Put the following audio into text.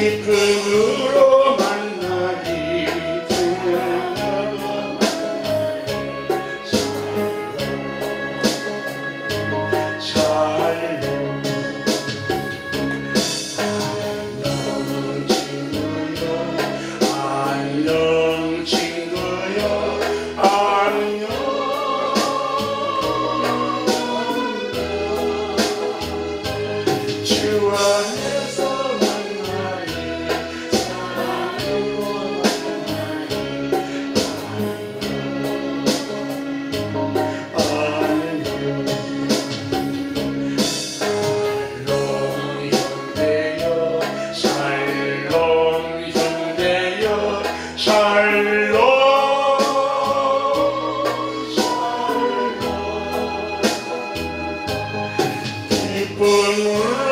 Deep blue But